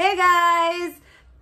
Hey guys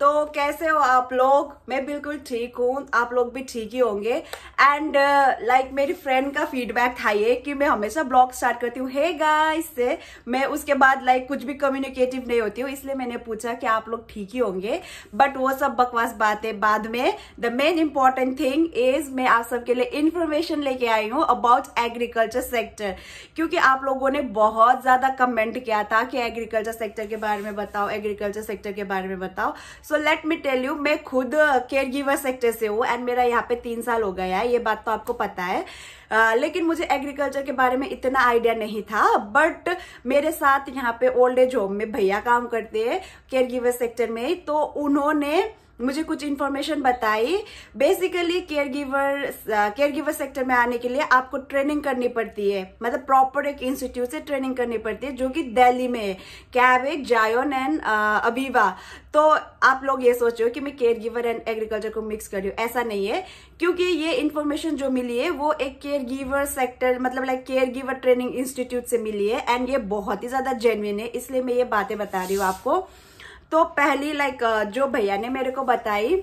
तो कैसे हो आप लोग? मैं बिल्कुल ठीक हूँ। आप लोग भी ठीक ही होंगे। एंड लाइक uh, like, मेरी फ्रेंड का फीडबैक था ये कि मैं हमेशा ब्लॉग स्टार्ट करती हूँ। हे गाइस से मैं उसके बाद लाइक like, कुछ भी कम्युनिकेटिव नहीं होती हूँ इसलिए मैंने पूछा कि आप लोग ठीक ही होंगे। बट वो सब बकवास बात बाद में। The main important thing is मैं आप सबके लिए इन्फॉर्मेशन लेके आई हूँ अबाउट एग्रीकल्चर सेक्टर क्योंकि आप लोगों ने बहुत ज़्यादा कमेंट किया था कि एग्रीकल्चर सेक्टर के बारे में बताओ एग्रीकल्चर सेक्टर के बारे में बताओ। So let me tell you मैं खुद केयर गिवर सेक्टर से हूँ एंड मेरा यहाँ पे तीन साल हो गया है ये बात तो आपको पता है। Uh, लेकिन मुझे एग्रीकल्चर के बारे में इतना आइडिया नहीं था बट मेरे साथ यहाँ पे ओल्ड एज होम में भैया काम करते हैं केयर गिवर सेक्टर में तो उन्होंने मुझे कुछ इन्फॉर्मेशन बताई basically care giver care giver sector में आने के लिए आपको ट्रेनिंग करनी पड़ती है। मतलब प्रॉपर एक इंस्टीट्यूट से ट्रेनिंग करनी पड़ती है, जो कि दिल्ली में है। कैबिक जायोन एंड अबीवा तो आप लोग ये सोच रहे हो कि मैं केयर गिवर एंड एग्रीकल्चर को मिक्स कर रही हूँ। ऐसा नहीं है, क्योंकि ये इन्फॉर्मेशन जो मिली है, वो एक केयर गिवर सेक्टर मतलब like care giver training institute से मिली है एंड ये बहुत ही ज़्यादा जेन्युन है। इसलिए मैं ये बातें बता रही हूँ आपको। तो पहली लाइक जो भैया ने मेरे को बताई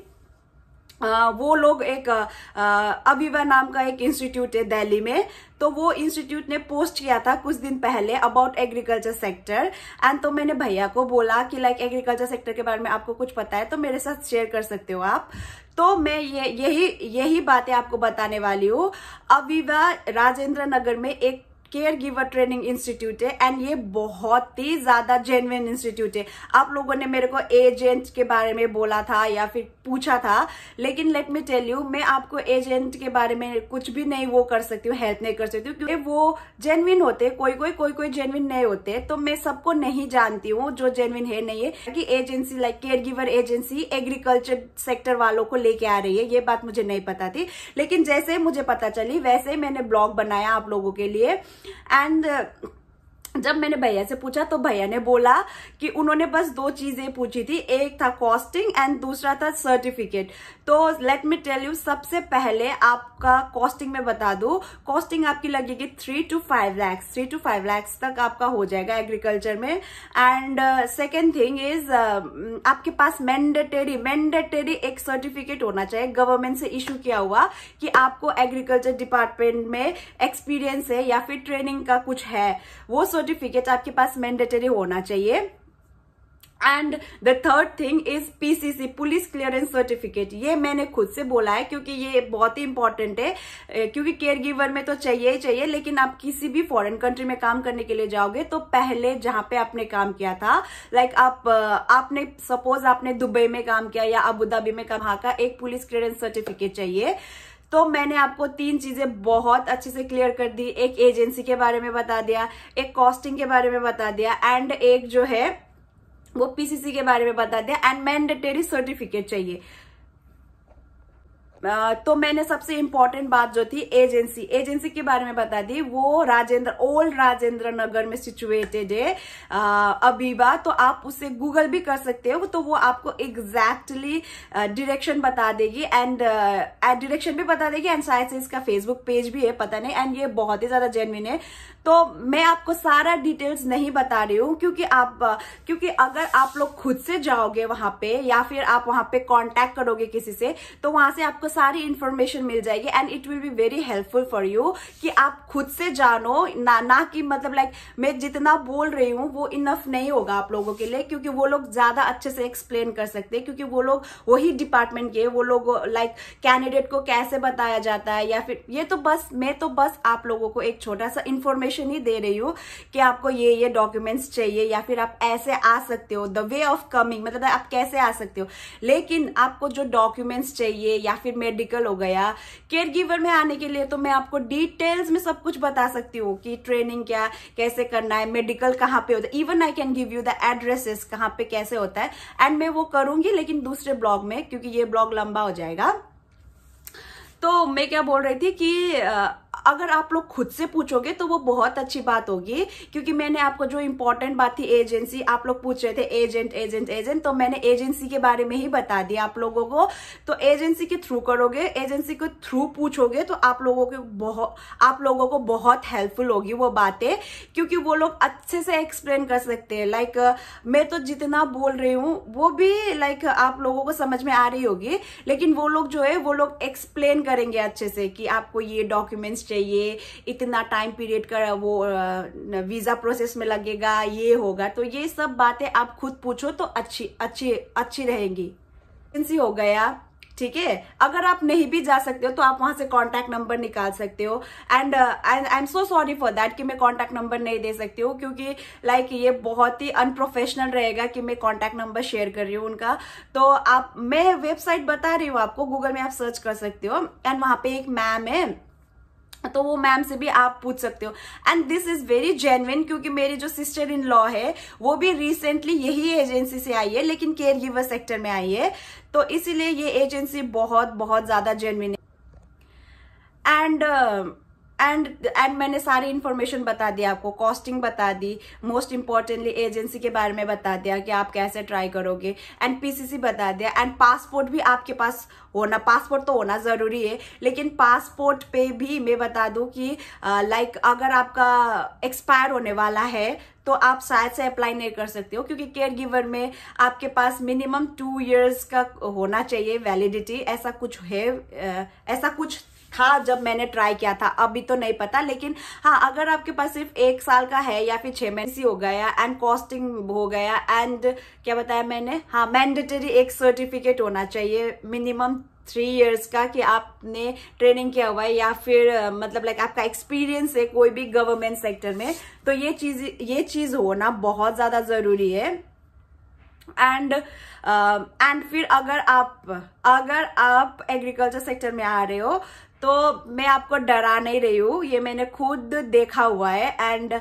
आ, वो लोग एक अभिवा नाम का एक इंस्टीट्यूट है दिल्ली में। तो वो इंस्टीट्यूट ने पोस्ट किया था कुछ दिन पहले अबाउट एग्रीकल्चर सेक्टर एंड तो मैंने भैया को बोला कि लाइक एग्रीकल्चर सेक्टर के बारे में आपको कुछ पता है तो मेरे साथ शेयर कर सकते हो आप। तो मैं ये यही यही बातें आपको बताने वाली हूँ। अविवा राजेंद्र नगर में एक केयर गिवर ट्रेनिंग इंस्टीट्यूट है एंड ये बहुत ही ज़्यादा जेन्युन इंस्टीट्यूट है। आप लोगों ने मेरे को एजेंट के बारे में बोला था या फिर पूछा था, लेकिन लेट मी टेल यू मैं आपको एजेंट के बारे में कुछ भी नहीं वो कर सकती हूँ हेल्प नहीं कर सकती हूँ, क्योंकि वो जेनविन होते कोई कोई कोई कोई जेनविन नहीं होते तो मैं सबको नहीं जानती हूँ जो जेनविन है नहीं है। कि agency like care giver agency agriculture sector वालों को लेके आ रही है, ये बात मुझे नहीं पता थी। लेकिन जैसे मुझे पता चली, वैसे मैंने ब्लॉग बनाया आप लोगों के लिए। एंड जब मैंने भैया से पूछा तो भैया ने बोला कि उन्होंने बस दो चीज़ें पूछी थी। एक था कॉस्टिंग एंड दूसरा था सर्टिफिकेट तो लेट मी टेल यू सबसे पहले आपका कॉस्टिंग में बता दू। कॉस्टिंग आपकी लगेगी three two five lakhs three two five lakhs तक आपका हो जाएगा एग्रीकल्चर में। एंड सेकेंड थिंग इज़ आपके पास मैंडेटरी मैंडेटरी एक सर्टिफिकेट होना चाहिए। गवर्नमेंट से इश्यू किया हुआ कि आपको एग्रीकल्चर डिपार्टमेंट में एक्सपीरियंस है या फिर ट्रेनिंग का कुछ है। वो सर्टिफिकेट आपके पास मैंडेटरी होना चाहिए। And the third thing is PCC police clearance certificate ये मैंने खुद से बोला है क्योंकि ये बहुत ही इंपॉर्टेंट है। क्योंकि केयर गिवर में तो चाहिए ही चाहिए, लेकिन आप किसी भी फॉरेन कंट्री में काम करने के लिए जाओगे तो पहले जहाँ पे आपने काम किया था लाइक like आप आपने सपोज़ आपने दुबई में काम किया या अबुधाबी में काम वहाँ का एक पुलिस क्लियरेंस सर्टिफिकेट चाहिए। तो मैंने आपको तीन चीज़ें बहुत अच्छे से क्लियर कर दी। एक एजेंसी के बारे में बता दिया, एक कॉस्टिंग के बारे में बता दिया एंड एक जो है, वो पीसीसी के बारे में बता दिया एंड मैंडेटरी सर्टिफिकेट चाहिए। तो मैंने सबसे इंपॉर्टेंट बात जो थी एजेंसी एजेंसी के बारे में बता दी, वो राजेंद्र ओल्ड राजेंद्र नगर में सिचुएटेड है अबीबा तो आप उसे गूगल भी कर सकते हो तो वो आपको एग्जैक्टली डिरेक्शन बता देगी एंड डिरेक्शन भी बता देगी एंड शायद से इसका फेसबुक पेज भी है, पता नहीं एंड ये बहुत ही ज़्यादा जेनविन है। तो मैं आपको सारा डिटेल्स नहीं बता रही हूँ, क्योंकि आप, क्योंकि अगर आप लोग खुद से जाओगे वहाँ पे, या फिर आप वहाँ पे कांटेक्ट करोगे किसी से तो वहाँ से आपको सारी इन्फॉर्मेशन मिल जाएगी and it will be very helpful for you कि आप खुद से जानो, ना ना कि मतलब लाइक मैं जितना बोल रही हूँ, वो इनफ नहीं होगा आप लोगों के लिए, क्योंकि वो लोग ज़्यादा अच्छे से एक्सप्लेन कर सकते हैं, क्योंकि वो लोग वही डिपार्टमेंट के वो लोग लाइक कैंडिडेट को कैसे बताया जाता है, या फिर, ये तो बस, मैं तो बस आप लोगों को एक छोटा सा इन्फॉर्मेशन इन्फॉर्मेशन ही दे रही हूँ कि आपको ये ये डॉक्यूमेंट्स चाहिए या फिर आप ऐसे आ सकते हो द वे ऑफ़ कमिंग मतलब आप कैसे आ सकते हो। लेकिन आपको जो डॉक्यूमेंट्स चाहिए या फिर मेडिकल हो गया केयर गिवर में आने के लिए तो मैं आपको डिटेल्स में सब कुछ बता सकती हूँ कि ट्रेनिंग क्या, कैसे करना है मेडिकल कहाँ पे होता है। Even I can give you the addresses कहाँ पे कैसे होता है। एंड मैं वो करूँगी लेकिन दूसरे ब्लॉग में, क्योंकि ये ब्लॉग लंबा हो जाएगा। तो मैं क्या बोल रही थी कि अगर आप लोग खुद से पूछोगे तो वो बहुत अच्छी बात होगी, क्योंकि मैंने आपको जो इंपॉर्टेंट बात थी एजेंसी आप लोग पूछ रहे थे एजेंट एजेंट एजेंट तो मैंने एजेंसी के बारे में ही बता दिया आप लोगों को। तो एजेंसी के थ्रू करोगे एजेंसी के थ्रू पूछोगे तो आप लोगों के बहुत, आप लोगों को बहुत हेल्पफुल होगी वो बातें, क्योंकि वो लोग अच्छे से एक्सप्लेन कर सकते हैं। लाइक मैं तो जितना बोल रही हूँ, वो भी लाइक आप लोगों को समझ में आ रही होगी, लेकिन वो लोग जो है, वो लोग एक्सप्लेन करेंगे अच्छे से कि आपको ये डॉक्यूमेंट्स चाहिए इतना टाइम पीरियड का वो वीज़ा प्रोसेस में लगेगा ये होगा। तो ये सब बातें आप खुद पूछो तो अच्छी अच्छी अच्छी रहेंगी। एजेंसी हो गया ठीक है? अगर आप नहीं भी जा सकते हो तो आप वहाँ से कॉन्टैक्ट नंबर निकाल सकते हो। And I am so sorry for that कि मैं कॉन्टैक्ट नंबर नहीं दे सकती हूँ क्योंकि लाइक like, ये बहुत ही अनप्रोफेशनल रहेगा कि मैं कॉन्टैक्ट नंबर शेयर कर रही हूँ उनका। तो आप मैं वेबसाइट बता रही हूँ आपको गूगल में आप सर्च कर सकते हो। एंड वहाँ पे एक मैम है तो वो मैम से भी आप पूछ सकते हो। And this is very genuine क्योंकि मेरी जो सिस्टर इन लॉ है, वो भी रिसेंटली यही एजेंसी से आई है, लेकिन केयर गिवर सेक्टर में आई है। तो इसीलिए ये एजेंसी बहुत बहुत ज़्यादा जेनविन है। एंड एंड एंड मैंने सारी इन्फॉर्मेशन बता दी आपको कॉस्टिंग बता दी मोस्ट इंपॉर्टेंटली एजेंसी के बारे में बता दिया कि आप कैसे ट्राई करोगे एंड पीसीसी बता दिया एंड पासपोर्ट भी आपके पास होना पासपोर्ट तो होना ज़रूरी है, लेकिन पासपोर्ट पे भी मैं बता दूँ कि लाइक अगर आपका एक्सपायर होने वाला है तो आप शायद से अप्लाई नहीं कर सकते हो, क्योंकि केयर गिवर में आपके पास मिनिमम टू इयर्स का होना चाहिए वैलिडिटी ऐसा कुछ है ऐसा कुछ था जब मैंने ट्राई किया था अभी तो नहीं पता लेकिन हाँ अगर आपके पास सिर्फ़ एक साल का है या फिर छह महीने हो गया एंड कॉस्टिंग हो गया एंड क्या बताया मैंने? हाँ मैंडेटरी एक सर्टिफिकेट होना चाहिए मिनिमम थ्री इयर्स का कि आपने ट्रेनिंग किया हुआ है या फिर मतलब लाइक आपका एक्सपीरियंस है कोई भी गवर्नमेंट सेक्टर में तो ये चीज़ ये चीज़ होना बहुत ज़्यादा ज़रूरी है। एंड एंड uh, फिर अगर आप अगर आप एग्रीकल्चर सेक्टर में आ रहे हो तो मैं आपको डरा नहीं रही हूँ, ये मैंने खुद देखा हुआ है एंड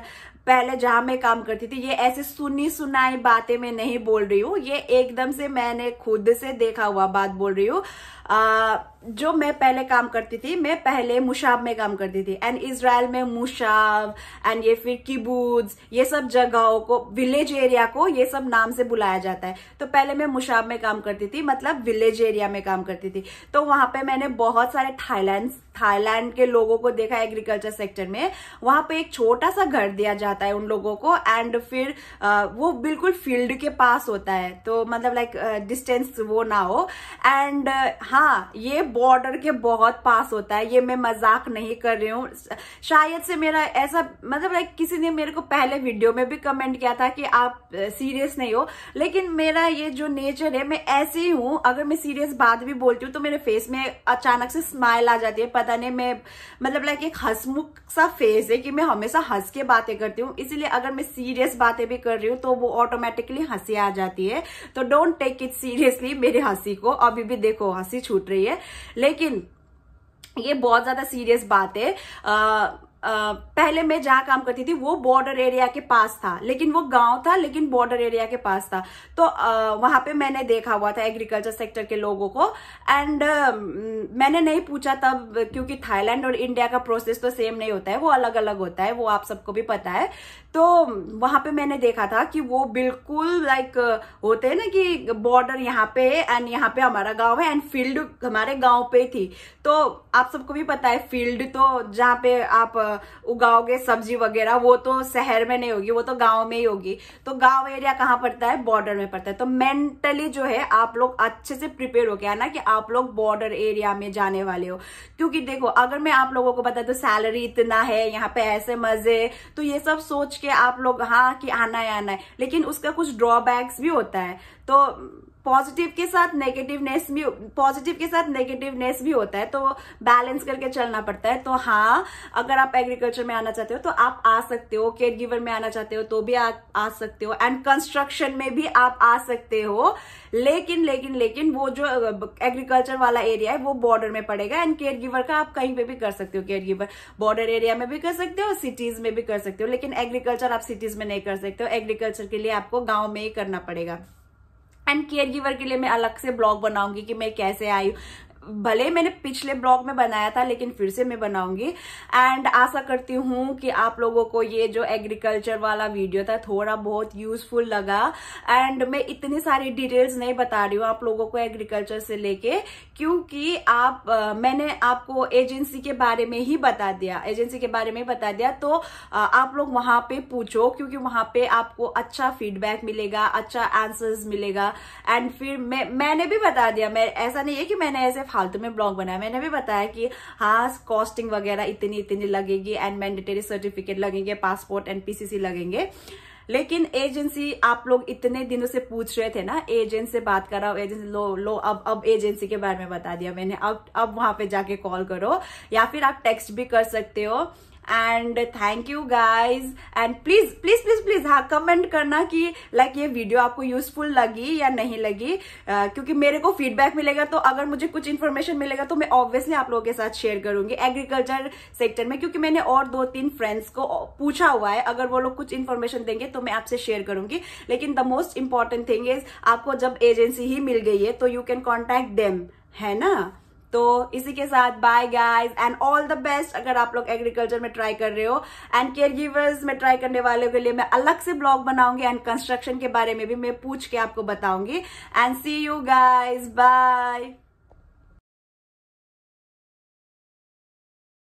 पहले जहाँ मैं काम करती थी, ये ऐसे सुनी सुनाई बातें मैं नहीं बोल रही हूँ, ये एकदम से मैंने खुद से देखा हुआ बात बोल रही हूँ। जो मैं पहले काम करती थी, मैं पहले मुशाब में काम करती थी। एंड इसराइल में मुशाब एंड ये फिर किबूज ये सब जगहों को विलेज एरिया को ये सब नाम से बुलाया जाता है। तो पहले मैं मुशाब में काम करती थी मतलब विलेज एरिया में काम करती थी। तो वहाँ पे मैंने बहुत सारे थाईलैंड थाईलैंड के लोगों को देखा एग्रीकल्चर सेक्टर में। वहाँ पे एक छोटा सा घर दिया जाता है उन लोगों को एंड फिर वो बिल्कुल फ़ील्ड के पास होता है। तो मतलब लाइक डिस्टेंस वो ना हो। एंड हाँ ये बॉर्डर के बहुत पास होता है, ये मैं मज़ाक नहीं कर रही हूँ। शायद से मेरा ऐसा मतलब लाइक किसी ने मेरे को पहले वीडियो में भी कमेंट किया था कि आप सीरियस नहीं हो, लेकिन मेरा ये जो नेचर है, मैं ऐसे ही हूँ। अगर मैं सीरियस बात भी बोलती हूँ तो मेरे फेस में अचानक से स्माइल आ जाती है। पता नहीं मैं मतलब लाइक एक हंसमुख सा फेस है कि मैं हमेशा हंस के बातें करती हूँ। इसीलिए अगर मैं सीरियस बातें भी कर रही हूँ तो वो ऑटोमेटिकली हँसी आ जाती है। तो डोंट टेक इट सीरियसली मेरे हँसी को। अभी भी देखो, हँसी छूट रही है। लेकिन ये बहुत ज़्यादा सीरियस बात है। आ, पहले मैं जहाँ काम करती थी वो बॉर्डर एरिया के पास था। लेकिन वो गाँव था लेकिन बॉर्डर एरिया के पास था। तो आ, वहाँ पे मैंने देखा हुआ था एग्रीकल्चर सेक्टर के लोगों को। एंड मैंने नहीं पूछा तब क्योंकि थाईलैंड और इंडिया का प्रोसेस तो सेम नहीं होता है वो अलग अलग होता है वो आप सबको भी पता है। तो वहाँ पे मैंने देखा था कि वो बिल्कुल लाइक होते हैं ना कि बॉर्डर यहाँ पे एंड यहाँ पे हमारा गाँव है एंड फ़ील्ड हमारे गाँव पे थी। तो आप सबको भी पता है फ़ील्ड तो जहाँ पे आप उगाओगे सब्ज़ी वगैरह, वो तो शहर में नहीं होगी, वो तो गाँव में ही होगी। तो गाँव एरिया कहाँ पड़ता है? बॉर्डर में पड़ता है। तो मेंटली जो है, आप लोग अच्छे से प्रिपेयर हो गया ना कि आप लोग बॉर्डर एरिया में जाने वाले हो। क्योंकि देखो, अगर मैं आप लोगों को बता तो सैलरी इतना है, यहाँ पे ऐसे मज़े तो ये सब सोच के आप लोग हाँ कि आना है आना है। लेकिन उसका कुछ ड्रॉबैक्स भी होता है। तो पॉजिटिव के साथ नेगेटिवनेस भी पॉजिटिव के साथ नेगेटिवनेस भी होता है तो बैलेंस करके चलना पड़ता है। तो हाँ अगर आप एग्रीकल्चर में आना चाहते हो तो आप आ सकते हो केयर गिवर में आना चाहते हो तो भी आ, आ सकते हो एंड कंस्ट्रक्शन में भी आप आ सकते हो। लेकिन लेकिन लेकिन वो जो एग्रीकल्चर वाला एरिया है वो बॉर्डर में पड़ेगा एंड केयर गिवर का आप कहीं पे भी कर सकते हो केयर गिवर बॉर्डर एरिया में भी कर सकते हो सिटीज़ में भी कर सकते हो लेकिन एग्रीकल्चर आप सिटीज़ में नहीं कर सकते हो एग्रीकल्चर के लिए आपको गाँव में ही करना पड़ेगा। एंड केयर गिवर के लिए मैं अलग से ब्लॉग बनाऊँगी कि मैं कैसे आई भले मैंने पिछले ब्लॉग में बनाया था लेकिन फिर से मैं बनाऊँगी। एंड आशा करती हूँ कि आप लोगों को ये जो एग्रीकल्चर वाला वीडियो था थोड़ा बहुत यूजफुल लगा। एंड मैं इतनी सारी डिटेल्स नहीं बता रही हूँ आप लोगों को एग्रीकल्चर से लेके क्योंकि आप आ, मैंने आपको एजेंसी के बारे में ही बता दिया। एजेंसी के बारे में बता दिया। तो आ, आप लोग वहाँ पे पूछो क्योंकि वहाँ पे आपको अच्छा फीडबैक मिलेगा अच्छा आंसर्स मिलेगा। एंड फिर मैं मैंने भी बता दिया। मैं ऐसा नहीं है कि मैंने ऐसे फालतू में ब्लॉग बनाया। मैंने भी बताया कि हाँ कॉस्टिंग वगैरह इतनी इतनी लगेगी एंड मैंडेटरी सर्टिफिकेट लगेंगे पासपोर्ट एंड पीसीसी लगेंगे। लेकिन एजेंसी आप लोग इतने दिनों से पूछ रहे थे ना एजेंट से बात कराओ एजेंसी लो लो, अब अब एजेंसी के बारे में बता दिया मैंने। अब अब वहाँ पे जाके कॉल करो, या फिर आप टेक्स्ट भी कर सकते हो। And thank you guys and please please please please हाँ कमेंट करना कि लाइक like, ये वीडियो आपको यूजफुल लगी या नहीं लगी। uh, क्योंकि मेरे को फीडबैक मिलेगा तो अगर मुझे कुछ इन्फॉर्मेशन मिलेगा तो मैं ऑब्वियसली आप लोगों के साथ शेयर करूँगी एग्रीकल्चर सेक्टर में। क्योंकि मैंने और दो तीन फ्रेंड्स को पूछा हुआ है अगर वो लोग कुछ इन्फॉर्मेशन देंगे तो मैं आपसे शेयर करूँगी। लेकिन the most important thing is आपको जब एजेंसी ही मिल गई है तो यू कैन कॉन्टेक्ट देम है ना? तो इसी के साथ bye guys and all the best अगर आप लोग एग्रीकल्चर में ट्राई कर रहे हो. एंड केयर गिवर्स में ट्राई करने वालों के लिए मैं अलग से ब्लॉग बनाऊँगी एंड कंस्ट्रक्शन के बारे में भी मैं पूछ के आपको बताऊँगी. And see you guys bye